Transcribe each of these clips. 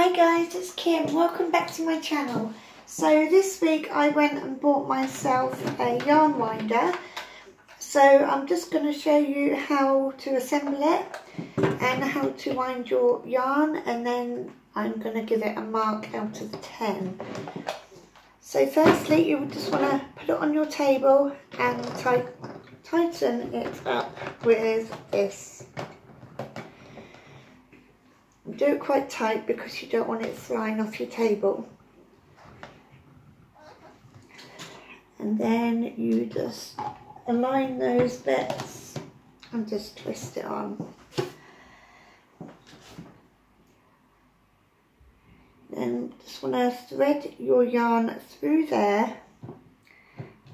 Hi guys, it's Kim. Welcome back to my channel. So this week I went and bought myself a yarn winder. So I'm just going to show you how to assemble it and how to wind your yarn and then I'm going to give it a mark out of 10. So firstly you just want to put it on your table and tighten it up with this do it quite tight because you don't want it flying off your table. And then you just align those bits and just twist it on. Then just want to thread your yarn through there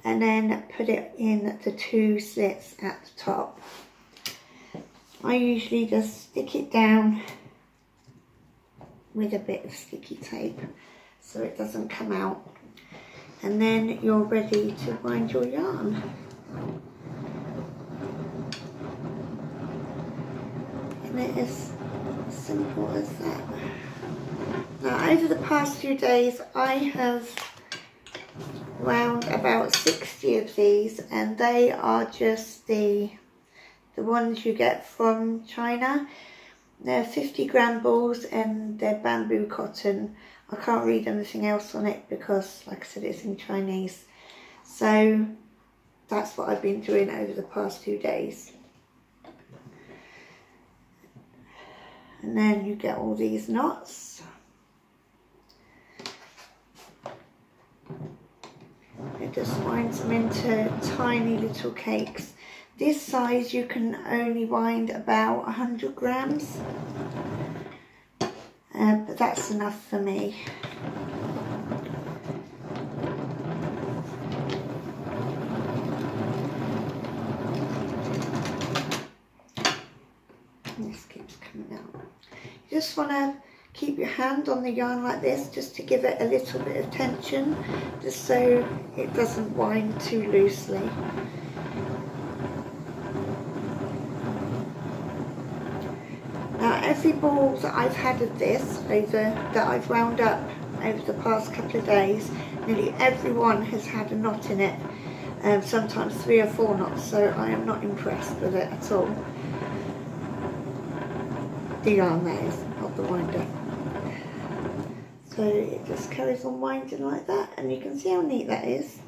and then put it in the two slits at the top. I usually just stick it down with a bit of sticky tape so it doesn't come out and then you're ready to wind your yarn. And it is simple as that. Now over the past few days I have wound about 60 of these and they are just the the ones you get from China they're 50 gram balls and they're bamboo cotton. I can't read anything else on it because, like I said, it's in Chinese. So that's what I've been doing over the past two days. And then you get all these knots. It just winds them into tiny little cakes. This size you can only wind about 100 grams, uh, but that's enough for me. This keeps coming out. You just want to keep your hand on the yarn like this just to give it a little bit of tension just so it doesn't wind too loosely. Every ball that I've had of this over that I've wound up over the past couple of days, nearly everyone has had a knot in it, um, sometimes three or four knots, so I am not impressed with it at all. The yarn that is, not the winder. So it just carries on winding like that, and you can see how neat that is.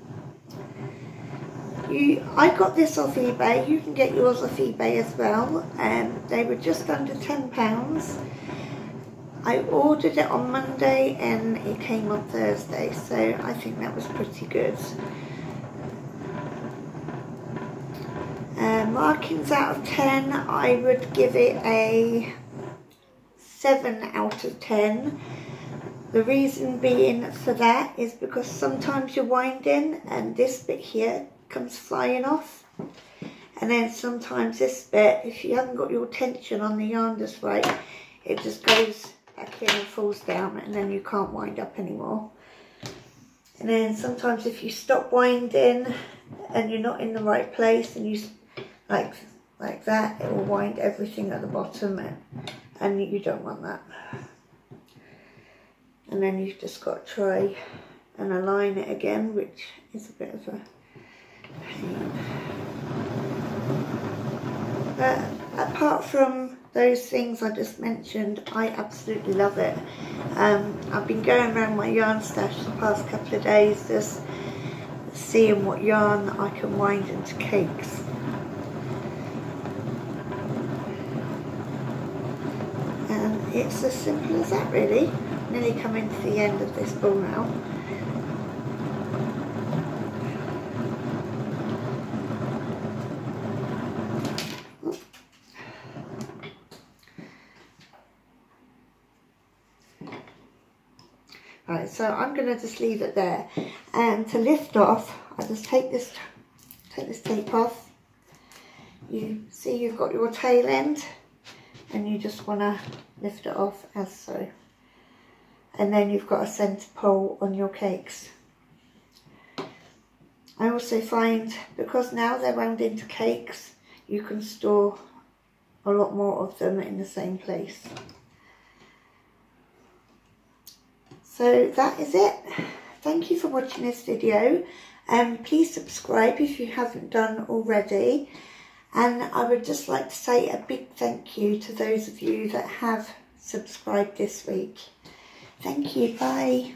You, I got this off eBay. You can get yours off eBay as well. Um, they were just under £10. I ordered it on Monday and it came on Thursday, so I think that was pretty good. Uh, markings out of 10, I would give it a 7 out of 10. The reason being for that is because sometimes you're winding and this bit here comes flying off. And then sometimes this bit, if you haven't got your tension on the yarn just right, it just goes back in and falls down and then you can't wind up anymore. And then sometimes if you stop winding and you're not in the right place and you like like that, it will wind everything at the bottom and, and you don't want that. And then you've just got to try and align it again, which is a bit of a but apart from those things I just mentioned, I absolutely love it. Um, I've been going around my yarn stash the past couple of days just seeing what yarn I can wind into cakes. And it's as simple as that really. Nearly coming to the end of this ball now. Right, so I'm going to just leave it there. And to lift off, I just take this, take this tape off. You see you've got your tail end and you just want to lift it off as so. And then you've got a centre pole on your cakes. I also find, because now they're wound into cakes, you can store a lot more of them in the same place. So that is it. Thank you for watching this video. Um, please subscribe if you haven't done already. And I would just like to say a big thank you to those of you that have subscribed this week. Thank you. Bye.